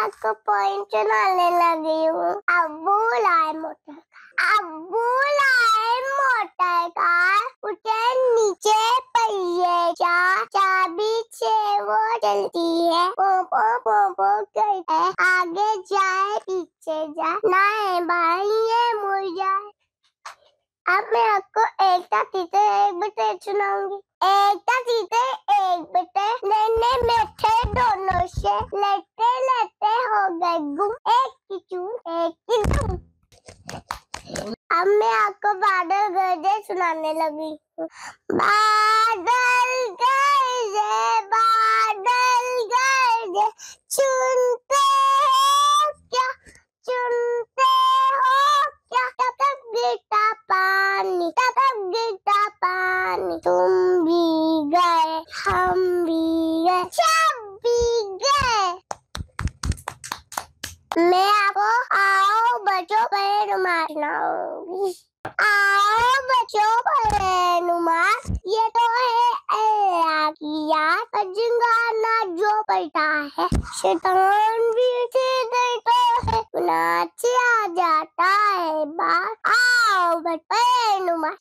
आपको पॉइंट चुनाने लगी हूँ। अब्बू लाए मोटर कार अब्बू लाए मोटर कार उसे नीचे पहिए चा चाबी से वो चलती है। पोपो पोपो करते आगे जाए, पीछे जाए नाए बाएँ मुड़ जाए अब मैं आपको एक का तीते एक बटे सुनाऊँगी एक का तीते एक बटे। नन्हे मेठे से लेटे लेटे हो गए एक की एक की अब मैं आपको बादल गरजे सुनाने लगी बादल गरजे बादल गरजे चुनते हो क्या? चुनते हो क्या? तब तक गिरता पानी तब तक गिरता पानी, तुम भी गए हम भी गए सब भी गए मैं आपको आओ बच्चों पर नुमार सुनाऊँगी आओ बच्चों पर नुमार ये तो है अल्लाह की याद जिंगाना जो पलटा है, शैतान भी इसे देता है नाच आ जाता है। बात आओ बच्चों नुमार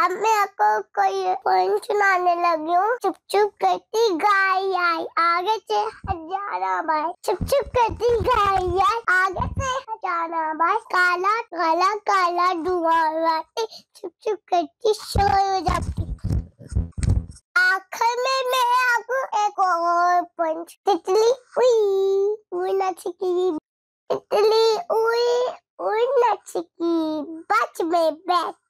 अब मैं आपको कोई पॉइंट सुनाने लगी हूँ। चुप चुप करती गाय आई। आगे से हजारा बाय चुप चुप करती गाय आई। आगे से हजारा बाय काला काला काला धुआँ चुप चुप करती शोर हो जाती आखिर में मैं आपको एक और पॉइंट तितली उई उई नाचती तितली उई उई नाचती बच में बैठी